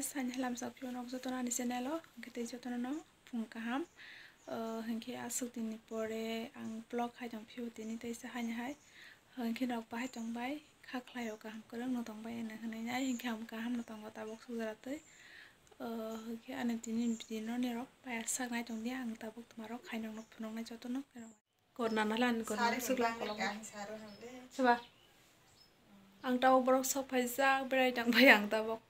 guys san halam sak pyo nok jotona ni channel o angke te jotona no phung kaham hangke asuk tini pore ang blog hai jong hay tini te sa han hai hangke nok bai jong bai khak lai o lúc nó no tong này na hanai nai hangke ham kaham nó tong ta bok su jara te hangke ane tini dino ne rok bai sak nai jong dia ang ta bok tuma rok hai jong no phunong nai jotona korna na lan lắm suk lang kolong sabar anh ta bok borok phải hai bây giờ jang bai anh ta bok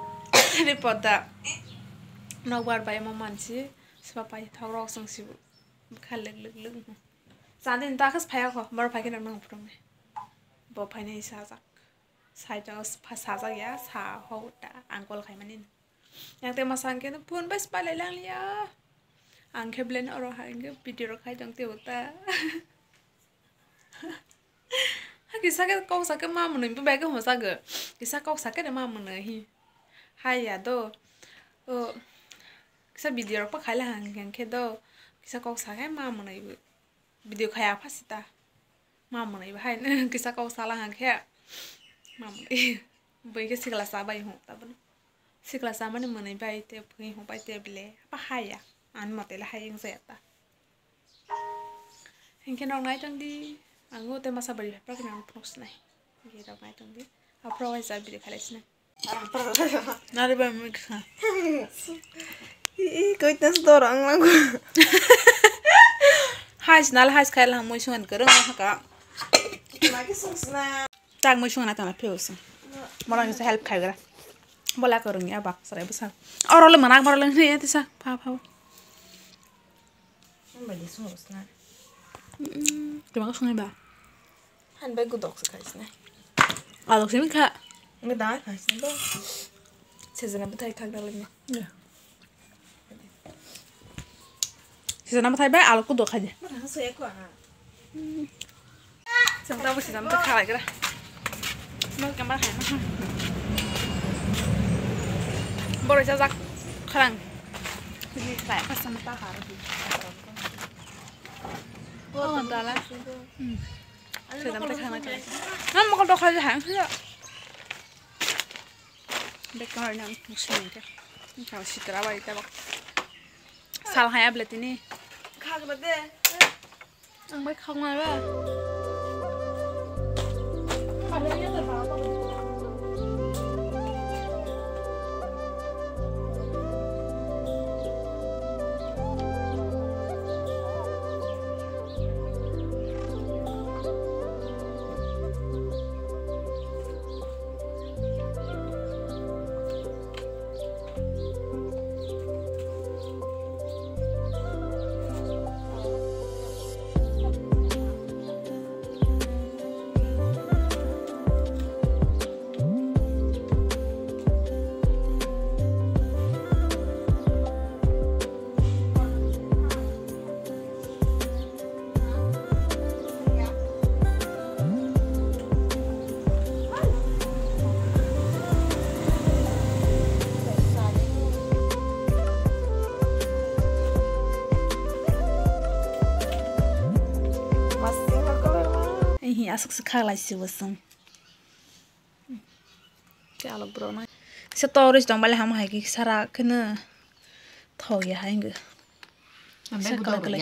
Daripada nak buat bayar maman si sebab payah tahu rok sang si bukan leg leg leg. Sangat ini tak khas payah kok, baru pakai nama uprum ni. Bawa pakai ni sahaja. Sahaja sahaja ya sahau dah angkol kayak mana ni. Yang tema sangke tu pun bes paling lang liya. Angke blend orang angke video rokai jang tu uta. Kisah kau sakit mama ni, pun bagai kau sakit. Kisah kau sakit ada mama ni. Hi hai ya do o kisa video pa khala hang hang ke do kisa kok sa ke ma mo nai video khaya pha sita ma mo nai hai kisa kok sala hang ke ma mo nai bai ke sikla sa bai ho ta bun sikla sa mane mo bai te phi ho bai te bile pa hai ya an mo te hai yang se ta hengke nong nai tang di angu te masa bari pa ke nang pros nai ge ra nai tang di apro wai sa video khala sinai Надо бы микса. Какой-то здорово, могу. Хай, знал, хай, сказал, мой сын, говорю, как. Так, мой сын, это напился. Мора не help кайгра. Бола корунья бак, сарай баса. Ороле манак, мороле не это са, папа. Бали сумусна. Ты могу сунеба. Ханбай гудок сакайсне. А доксимика. Nggak tahu kaisna ba. Sezana ba tayo kagdalag na. Ya. Sisa nama thai ba alok ku do khaje. Mara so ya ko ha. Sam ta bu sisa nama khala gara. Mo kamar hai na. Boro cha zak khalang. Ini saya pesan ta har. Oh, khala. Nam mo ko do khaje hai. Bekar nang muslim ke. بكون انا مش منك انت وش تلعبي تبع صالحه يا بلاتيني كاغ بده ما كاغ ما بقى Yazık carlați vă sunt. Ce ală brona. Se torăși doamna le ham hai că sara când thau ya hai ngă. Să călăcălă.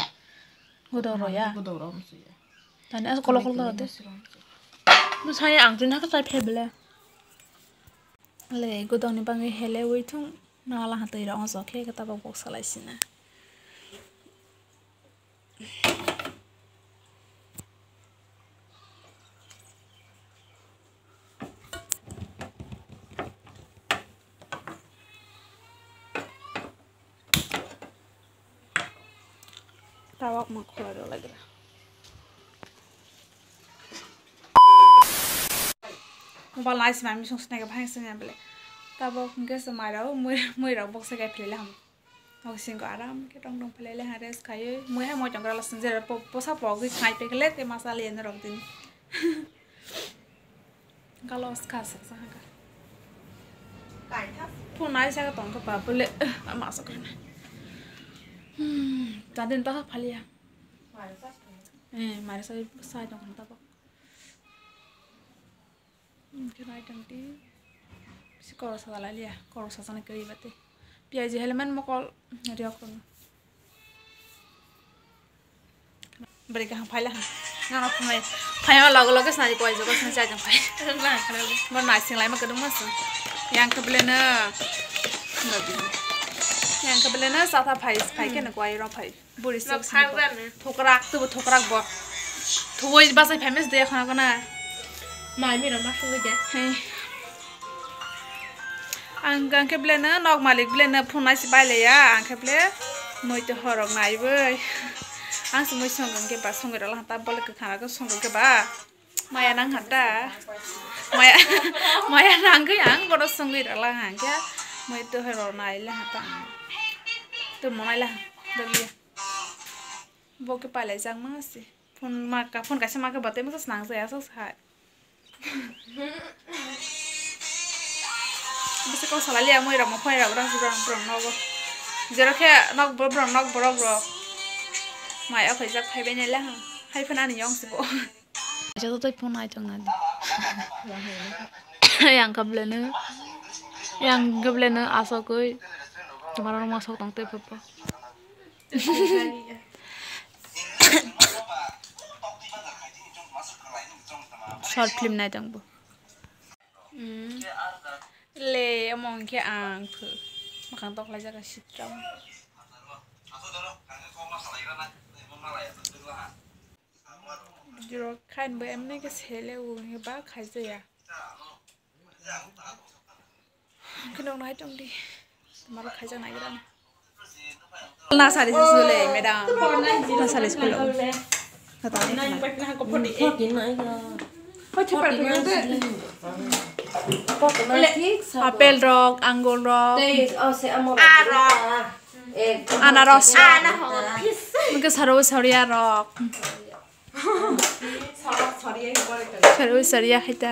Gudoro ya. Gudoro mă suie. Dar ne-a colo colo de. Nu sai angrin ha că tai pebele. Le gudoni bangi hele uitung. Nala hatoi ra ong sokhe ka taba boksa lai sina. Tava tá alguma cor alegre. Vallahi ismam şun sinega bahaysan bile. Tava kumke samara moi moi rok boksa gai phile ham. Hok sin ko aram ke tong dong phile le hares khai moi ha mo jongra la sin jera po posa po gi khai pe gele te masala yen rok din. Galos khas sa ha ka. Kai tha. Phone ai sa ka tong ka pa bule ma sa krina. 자든 따가 팔이야. 예, 말해서 사이도 간다 봐. 이렇게 라이팅티 সে করস দালালিয়া করস আসানে কেড়ি বাতে পিঁয়াজি হেলমেন মকল হেরিয়া করুন বেড়ে গাঁ ফাইলা না না ফাই ফাইয়া লগে লগে সাজি কয় যোগ সাজি চাই যাম ফাই না নাইসিং লাই কদম মাস ইয়াং কবলেনা নবি แงกับเลยนะสาธาไผ่ไผ่แค่หนักไว้เราไผ่บุริสุทธิ์ทุกรักตัวทุกรักบ่ทุกวันบ้านใส่ไผ่ไม่เดียขนาดก็น่ะมาไม่รู้มาช่วยจ้ะอังกังเคบเล่นะนอกมาเล็กเล่นะพูนไม่สบายเลยอะอังเคบเลมวยจะหอรอกนายเว้ยอังสมุยส่งกันเก็บบ้าส่งกันแล้วหันตาบอลกับขนาดก็ส่งกันเก็บบ้ามายานังหัดด่ามายามายานังก็ยังบอลส่งกันแล้วหันแกมวยจะหอรอกนายเล้หันตา तर मला दलिया बोके पाले जांग मासे फोन माका फोन कसे माका बते मस सांग से असस हाय बसे को सलाले आ मोरा मफाय रा उरा सुरा ब्र नग जेरखे नग ब्र ब्र नग ब्र ब्र माय आ फैजा फायबे ने ला हाय फोन आनि यंग सिबो जतो तो फोन आइ तो ना यांग कबलेनो यांग कबलेनो आसो कोई đi. Ni kena di pore jong. Orang naik. Bọn kia mà xì. Kita tahu tanah ibu sekotor naik kok. Ayo, kau deh. Thì sao kia bলে. Zero sẽ blem mà Mừng sao cười khani ở sự kiện. Ôi. Anh đi. Anh đi তোমালোক খাই যায় নাগিলা না চালি চাইছিলে madam না চালি স্কুল আপেল রক আঙ্গুল রক আনারস সারৌ সরিয়া রক সারৌ সরিয়া খাইতা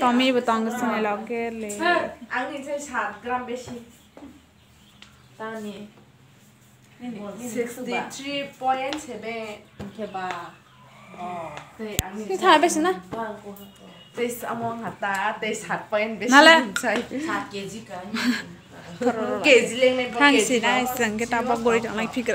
Tommy बताऊंगा सुने लगे ले आंगे से सात ग्राम बेशी तानी 63.7 के बा थाहा बेसी ना तेइस अमङ हाता तेइस हात पॉइन्ट बेसी हुन्छ केजी केजी लेख्ने थाहा सिना यससँग केटा बग गरिरहेको फिक्र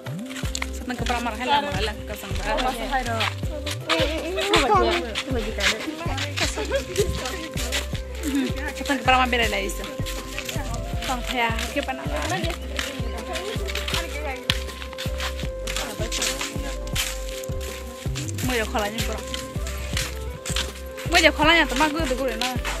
Ba. Seneng ke pramar berai lah isa. Sang thaya ke panala. Mau ya kolanya kurang. Mau ya kolanya teman gue udah gue nah.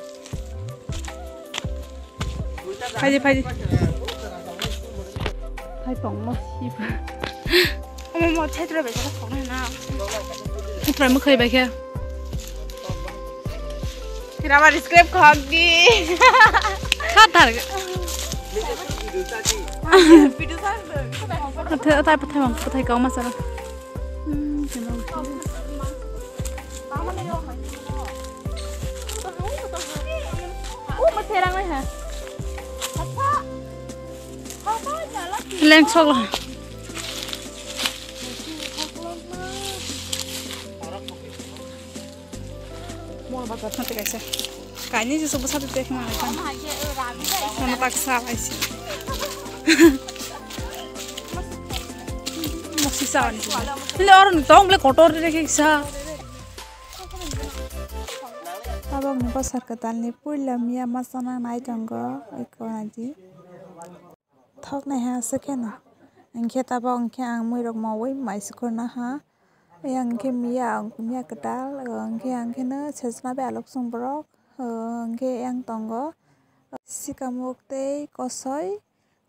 파이지 파이지 파이지 엄마 씨발. 어머머 테드라 왜 저거 보내나 테드라 뭐 거의 백해 드라마 리스크랩 거기. 카타르 비두산 tại bắt thay bằng bắt thay câu mà sao đâu Ủa mà thế đang đây hả? Thanks a lot. Kayaknya susu besar itu yang mana kan? Mana tak salah sih? Masih sah ni. Ini orang ni tahu, beli kotor dia kekisa. Abang muka serketan ni pula, mian masa mana naik tangga, ikhwan aji. thok na ha sekena angkhe tabo angkhe ang mui rok mawi maisi korna ha angkhe miya angkumia kedal angkhe angkhe na sejna be alok song borok angkhe ang tongo sikamuk tei kosoi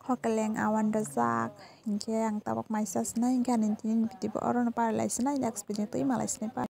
khokeleng awan dojak angkhe ang tabok maisasna angkhe anintinin bidibo oro no paralaisina yak speeding tui malaisina par